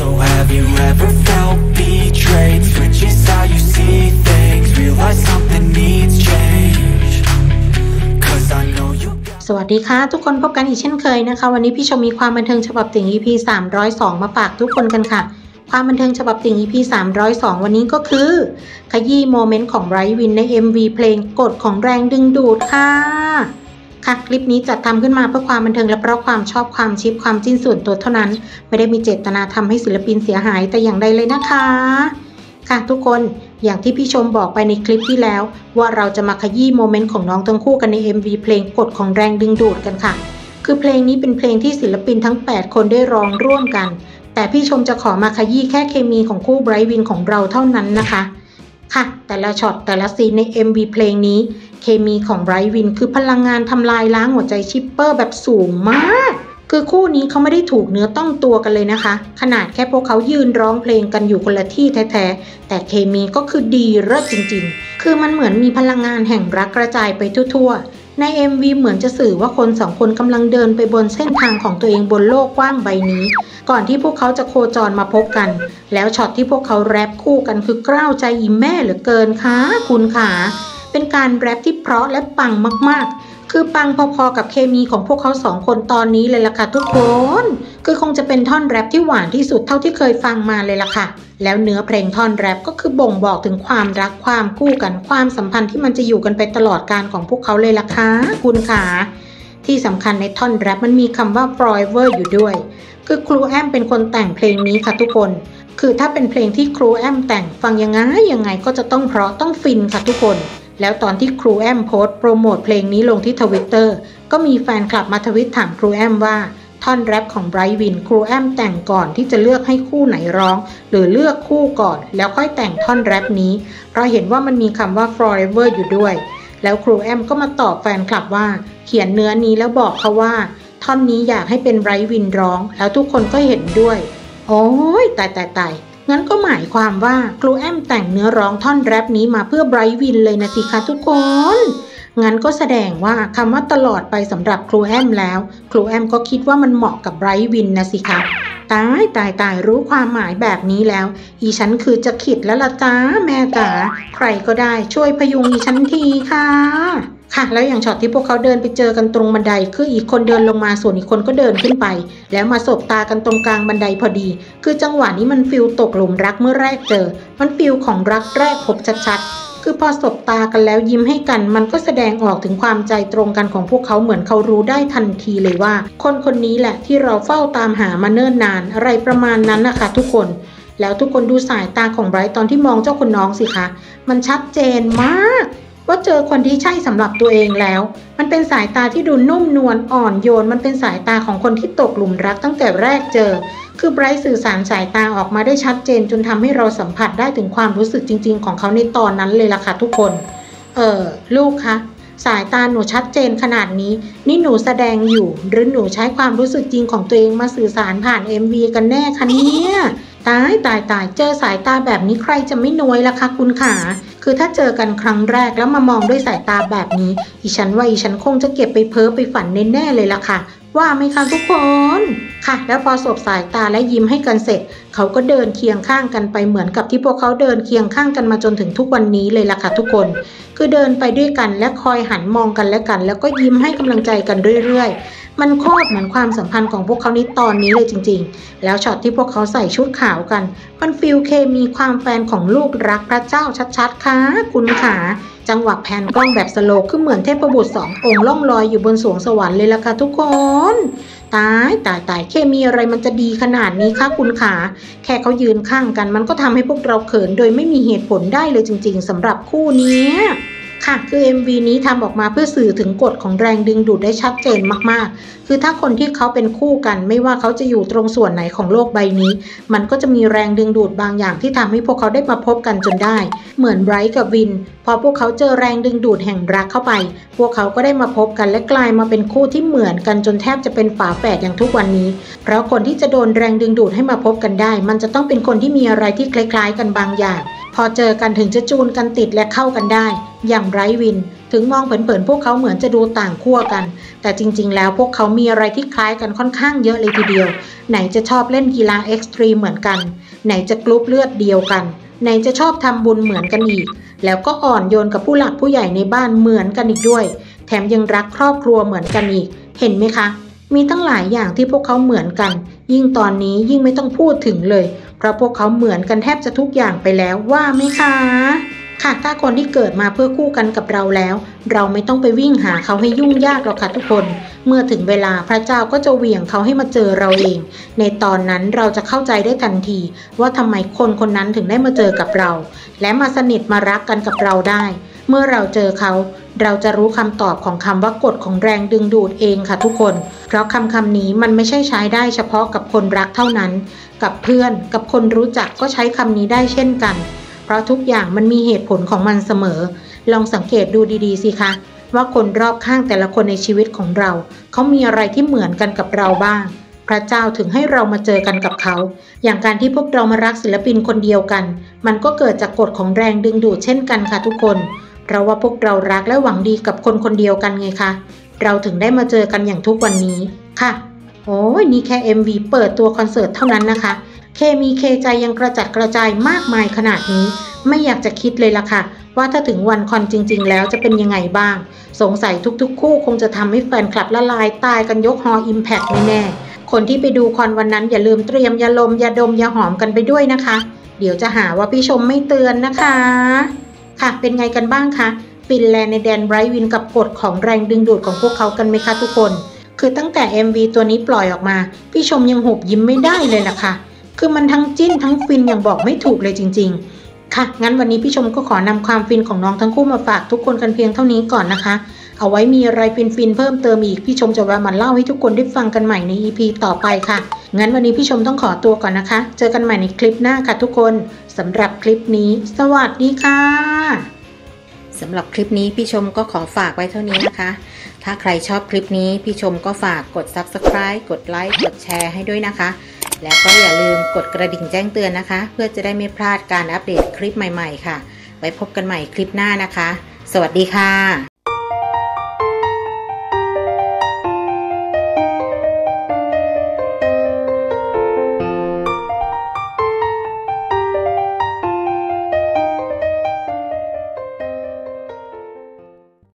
So have you ever felt betrayed? Switches how you see things Realize something needs change Cause I know you สวัสดีค่ะ ทุกคนพบกันอีกเช่นเคยนะคะ วันนี้พี่ชมมีความบันเทิงฉบับติ่ง EP 302 มาฝากทุกคนกันค่ะ ความบันเทิงฉบับติ่ง EP 302 วันนี้ก็คือ ขยี้โมเมนต์ของไรวินใน MV เพลงกฎของแรงดึงดูดค่ะ ค่ะ คลิปนี้จัดทำขึ้นมาเพื่อความบันเทิงและเพราะความชอบความชิปความจิ้นส่วนตัวเท่านั้น ไม่ได้มีเจตนาทำให้ศิลปินเสียหายแต่อย่างใดเลยนะคะ ค่ะทุกคนอย่างที่พี่ชมบอกไปในคลิปที่แล้ว ว่าเราจะมาขยี้ moment ของน้องทั้งคู่กันใน MV เพลงกฎของแรงดึงดูดกันค่ะ คือเพลงนี้เป็นเพลงที่ศิลปินทั้ง 8 คนได้ร้องร่วมกัน แต่พี่ชมจะขอมาขยี้แค่เคมีของคู่ไบรท์วินของเราเท่านั้นนะคะ ค่ะ แต่ละช็อตแต่ละ scene ใน MV เพลงนี้ เคมีของไบรท์วินคือพลังงานทำลายล้างหัวใจ shipper แบบสูงมาก คือคู่นี้เขาไม่ได้ถูกเนื้อต้องตัวกันเลยนะคะ ขนาดแค่พวกเขายืนร้องเพลงกันอยู่คนละที่แท้ๆ แต่เคมีก็คือดีเลิศจริงๆ คือมันเหมือนมีพลังงานแห่งรักกระจายไปทั่วๆ ใน MV เหมือนจะสื่อว่าคนสองคนกำลังเดินไปบนเส้นทางของตัวเองบนโลกกว้างใบนี้ ก่อนที่พวกเขาจะโคจรมาพบกัน แล้วช็อตที่พวกเขาแรปคู่กันคือกล้าวใจอีแม่เหลือเกินค่ะคุณขา เป็นการแรปที่เพราะและปังมากๆ คือปังพอๆกับเคมีของพวกเขาสองคนตอนนี้เลยล่ะค่ะทุกคน คือคงจะเป็นท่อนแรปที่หวานที่สุดเท่าที่เคยฟังมาเลยล่ะค่ะ แล้วเนื้อเพลงท่อนแรปก็คือบ่งบอกถึงความรักความคู่กันความสัมพันธ์ที่มันจะอยู่กันไปตลอดการของพวกเขาเลยล่ะค่ะคุณขาที่สำคัญในท่อนแรปมันมีคำว่า forever อยู่ด้วย คือครูแอมเป็นคนแต่งเพลงนี้ค่ะทุกคน คือถ้าเป็นเพลงที่ครูแอมแต่งฟังยังไงยังไงก็จะต้องเพราะต้องฟินค่ะทุกคน แล้วตอนที่ครูแอมโพสต์โปรโมทเพลงนี้ลงที่ทวิตเตอร์ก็มีแฟนคลับมาทวิตถามครูแอมว่า ท่อนแร็ปของไบรท์วินครูแอมแต่งก่อนที่จะเลือกให้คู่ไหนร้อง หรือเลือกคู่ก่อน แล้วค่อยแต่งท่อนแร็ปนี้ เพราะเห็นว่ามันมีคำว่า forever อยู่ด้วย แล้วครูแอมก็มาตอบแฟนคลับว่า เขียนเนื้อนี้แล้วบอกเขาว่า ท่อนนี้อยากให้เป็นไบรท์วินร้อง แล้วทุกคนก็เห็นด้วย โอ้ยตายตายตาย งั้นก็หมายความว่าครูแอมแต่งเนื้อร้องท่อนแรปนี้มาเพื่อไบรท์วินเลยนะสิคะทุกคน งั้นก็แสดงว่าคำว่าตลอดไปสำหรับครูแอมแล้ว ครูแอมก็คิดว่ามันเหมาะกับไบรท์วินนะสิคะตายตายตายรู้ความหมายแบบนี้แล้ว อีฉันคือจะขิดแล้วละจ้าแม่จ๋าใครก็ได้ช่วยพยุงอีฉันทีค่ะ ค่ะ แล้วอย่างช็อตที่พวกเขาเดินไปเจอกันตรงบันได คืออีกคนเดินลงมาส่วนอีกคนก็เดินขึ้นไป แล้วมาสบตากันตรงกลางบันไดพอดี คือจังหวะนี้มัน feel ตกหลุมรักเมื่อแรกเจอ มัน feel ของรักแรกพบชัดๆ คือพอสบตากันแล้วยิ้มให้กัน มันก็แสดงออกถึงความใจตรงกันของพวกเขาเหมือนเขารู้ได้ทันทีเลยว่า คนคนนี้แหละที่เราเฝ้าตามหามาเนิ่นนาน อะไรประมาณนั้นนะคะทุกคนแล้วทุกคนดูสายตาของไบรท์ตอนที่มองเจ้าคนน้องสิคะ มันชัดเจนมาก ว่าเจอคนที่ใช่สำหรับตัวเองแล้ว มันเป็นสายตาที่ดูนุ่มนวลอ่อนโยน มันเป็นสายตาของคนที่ตกหลุมรักตั้งแต่แรกเจอ คือไบรท์สื่อสารสายตาออกมาได้ชัดเจน จนทำให้เราสัมผัสได้ถึงความรู้สึกจริง ๆ ของเขาในตอนนั้นเลยล่ะค่ะทุกคน เออลูกคะสายตาหนูชัดเจนขนาดนี้ นี่หนูแสดงอยู่ หรือหนูใช้ความรู้สึกจริงของตัวเองมาสื่อสารผ่าน MV กันแน่คะเนี่ยตายตายตายเจอสายตาแบบนี้ใครจะไม่น้อยล่ะคะคุณขา คือถ้าเจอกันครั้งแรกแล้วมามองด้วยสายตาแบบนี้ อีฉันว่าอีฉันคงจะเก็บไปเพ้อไปฝันแน่ๆเลยล่ะค่ะ ว่าไหมคะทุกคน ค่ะ แล้วพอสบสายตาและยิ้มให้กันเสร็จ เขาก็เดินเคียงข้างกันไปเหมือนกับที่พวกเขาเดินเคียงข้างกันมาจนถึงทุกวันนี้เลยล่ะค่ะทุกคน คือเดินไปด้วยกันและคอยหันมองกันและกัน แล้วก็ยิ้มให้กำลังใจกันเรื่อยๆ มันโคตรเหมือนความสัมพันธ์ของพวกเขาในตอนนี้เลยจริง ๆ แล้วช็อตที่พวกเขาใส่ชุดขาวกันมัน feel เคมีความแฟนของลูกรักพระเจ้าชัดๆค่ะคุณขาจังหวะ pan กล้องแบบ slow คือเหมือนเทพบุตรสององค์ล่องลอยอยู่บนสรวงสวรรค์เลยล่ะค่ะทุกคน ตายตายตายเคมีอะไรมันจะดีขนาดนี้คะคุณขา แค่เขายืนข้างกันมันก็ทำให้พวกเราเขินโดยไม่มีเหตุผลได้เลยจริง ๆสำหรับคู่นี้ ค่ะ คือ MV นี้ทำออกมาเพื่อสื่อถึงกฎของแรงดึงดูดได้ชัดเจนมากๆ คือถ้าคนที่เขาเป็นคู่กัน ไม่ว่าเขาจะอยู่ตรงส่วนไหนของโลกใบนี้ มันก็จะมีแรงดึงดูดบางอย่างที่ทำให้พวกเขาได้มาพบกันจนได้ เหมือนไบรท์กับวิน พอพวกเขาเจอแรงดึงดูดแห่งรักเข้าไป พวกเขาก็ได้มาพบกันและกลายมาเป็นคู่ที่เหมือนกันจนแทบจะเป็นฝาแฝดอย่างทุกวันนี้ เพราะคนที่จะโดนแรงดึงดูดให้มาพบกันได้ มันจะต้องเป็นคนที่มีอะไรที่คล้าย ๆ กันบางอย่าง พอเจอกันถึงจะจูนกันติดและเข้ากันได้ อย่างไรท์วิน ถึงมองเผินๆพวกเขาเหมือนจะดูต่างขั้วกัน แต่จริง ๆ แล้วพวกเขามีอะไรที่คล้ายกันค่อนข้างเยอะเลยทีเดียว ไหนจะชอบเล่นกีฬา extreme เหมือนกัน ไหนจะกรุ๊ปเลือดเดียวกัน ไหนจะชอบทำบุญเหมือนกันอีก แล้วก็อ่อนโยนกับผู้หลักผู้ใหญ่ในบ้านเหมือนกันอีกด้วย แถมยังรักครอบครัวเหมือนกันอีก เห็นไหมคะมีตั้งหลายอย่างที่พวกเขาเหมือนกัน ยิ่งตอนนี้ยิ่งไม่ต้องพูดถึงเลย เพราะพวกเขาเหมือนกันแทบจะทุกอย่างไปแล้วว่าไหมคะ ค่ะถ้าคนที่เกิดมาเพื่อคู่กันกับเราแล้ว เราไม่ต้องไปวิ่งหาเขาให้ยุ่งยากหรอกค่ะทุกคน เมื่อถึงเวลาพระเจ้าก็จะเหวี่ยงเขาให้มาเจอเราเอง ในตอนนั้นเราจะเข้าใจได้ทันที ว่าทำไมคนคนนั้นถึงได้มาเจอกับเรา และมาสนิทมารักกันกับเราได้ เมื่อเราเจอเขา เราจะรู้คำตอบของคำว่ากฎของแรงดึงดูดเองค่ะทุกคน เพราะคำคำนี้มันไม่ใช่ใช้ได้เฉพาะกับคนรักเท่านั้น กับเพื่อนกับคนรู้จักก็ใช้คำนี้ได้เช่นกัน เพราะทุกอย่างมันมีเหตุผลของมันเสมอ ลองสังเกตดูดีๆสิคะว่าคนรอบข้างแต่ละคนในชีวิตของเรา เขามีอะไรที่เหมือนกันกับเราบ้าง พระเจ้าถึงให้เรามาเจอกันกับเขา อย่างการที่พวกเรามารักศิลปินคนเดียวกัน มันก็เกิดจากกฎของแรงดึงดูดเช่นกันค่ะทุกคน เพราะว่าพวกเรารักและหวังดีกับคนคนเดียวกันไงคะ เราถึงได้มาเจอกันอย่างทุกวันนี้ค่ะ โอ้ยนี่แค่ MV เปิดตัวคอนเสิร์ตเท่านั้นนะคะ เคมีเคใจยังกระจัดกระจายมากมายขนาดนี้ ไม่อยากจะคิดเลยล่ะค่ะ ว่าถ้าถึงวันคอนจริง ๆ แล้วจะเป็นยังไงบ้าง สงสัยทุกๆ คู่คงจะทำให้แฟนคลับละลายตายกันยกฮออิมแพกแน่ๆคนที่ไปดูคอนวันนั้นอย่าลืมเตรียมยาลมยาดมยาหอมกันไปด้วยนะคะ เดี๋ยวจะหาว่าพี่ชมไม่เตือนนะคะ ค่ะ เป็นไงกันบ้างคะฟินแลนด์ในแดนไบรท์วินกับกฎของแรงดึงดูดของพวกเขากันไหมคะทุกคน คือตั้งแต่ MV ตัวนี้ปล่อยออกมา พี่ชมยังหุบยิ้มไม่ได้เลยล่ะค่ะ คือมันทั้งจิ้นทั้งฟินอย่างบอกไม่ถูกเลยจริง ๆ ค่ะ งั้นวันนี้พี่ชมก็ขอนำความฟินของน้องทั้งคู่มาฝากทุกคนกันเพียงเท่านี้ก่อนนะคะ เอาไว้มีอะไรฟินๆเพิ่มเติมอีกพี่ชมจะแวะมาเล่าให้ทุกคนได้ฟังกันใหม่ใน EP ต่อไปค่ะ งั้นวันนี้พี่ชมต้องขอตัวก่อนนะคะ เจอกันใหม่ในคลิปหน้าค่ะทุกคน สำหรับคลิปนี้ สวัสดีค่ะสำหรับคลิปนี้พี่ชมก็ขอฝากไว้เท่านี้นะคะ ถ้าใครชอบคลิปนี้พี่ชมก็ฝากกด subscribe กดไลค์กดแชร์ให้ด้วยนะคะ แล้วก็อย่าลืมกดกระดิ่งแจ้งเตือนนะคะ เพื่อจะได้ไม่พลาดการอัปเดตคลิปใหม่ๆ ค่ะ ไว้พบกันใหม่คลิปหน้านะคะ สวัสดีค่ะ